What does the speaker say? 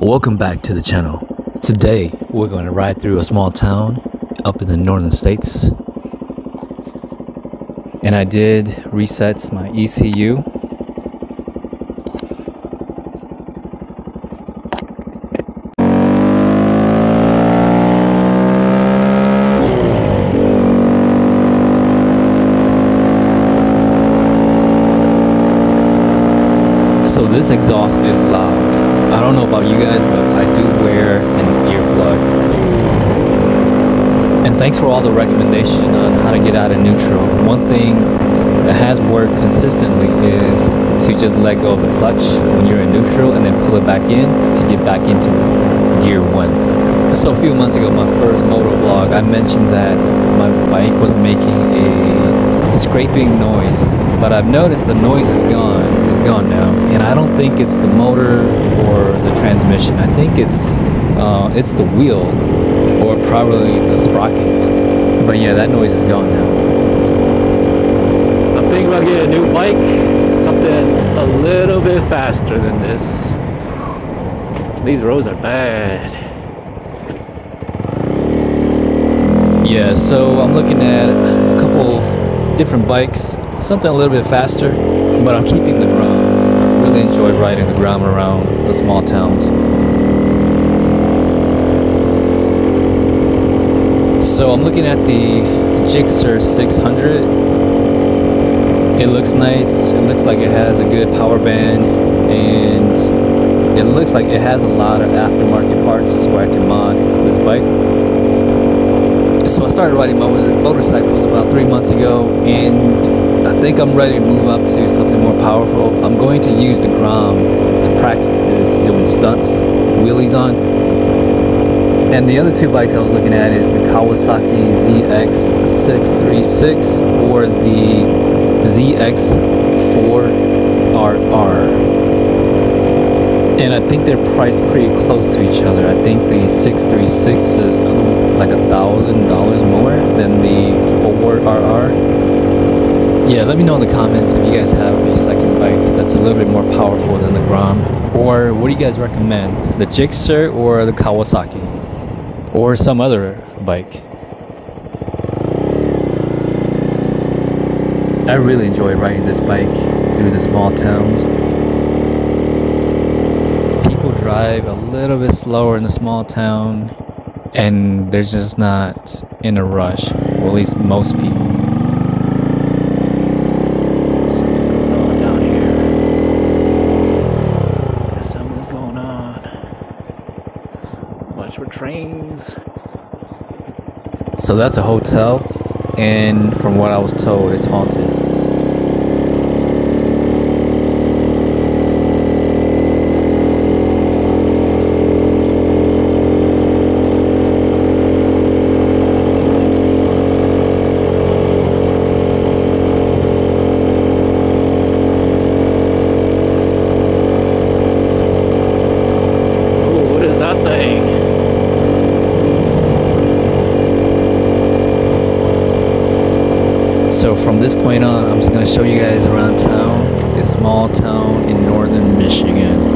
Welcome back to the channel. Today we're going to ride through a small town up in the northern states. And I did reset my ECU. So this exhaust is loud. I don't know about you guys, but I do wear an earplug. And thanks for all the recommendation on how to get out of neutral. One thing that has worked consistently is to just let go of the clutch when you're in neutral and then pull it back in to get back into gear one. So a few months ago, my first motor vlog, I mentioned that my bike was making a scraping noise, but I've noticed the noise is gone, is gone now, and I don't think it's the motor or the transmission. I think it's uh, it's the wheel or probably the sprockets. But yeah, that noise is gone now. I'm thinking about getting a new bike, something a little bit faster than this. These roads are bad. Yeah, so I'm looking at a couple different bikes, something a little bit faster, but I'm keeping the really enjoy riding the Grom around the small towns. So I'm looking at the Gixxer 600. It looks nice. It looks like it has a good power band and it looks like it has a lot of aftermarket parts where I can mod this bike. So I started riding motor motorcycles about three months ago and think I'm ready to move up to something more powerful. I'm going to use the Grom to practice doing stunts, wheelies on. And the other two bikes I was looking at is the Kawasaki ZX636 or the ZX4RR. And I think they're priced pretty close to each other. I think the 636 is like a thousand dollars more than the 4RR. Yeah, let me know in the comments if you guys have a second bike that's a little bit more powerful than the Grom. Or what do you guys recommend? The Gixxer or the Kawasaki? Or some other bike? I really enjoy riding this bike through the small towns. People drive a little bit slower in the small town and they're just not in a rush. Well, at least most people. Something going on down here. Yeah, something's going on. Watch for trains. So that's a hotel, and from what I was told, it's haunted. Ooh, what is that thing? So from this point on, I'm just gonna show you guys around town, this small town in northern Michigan.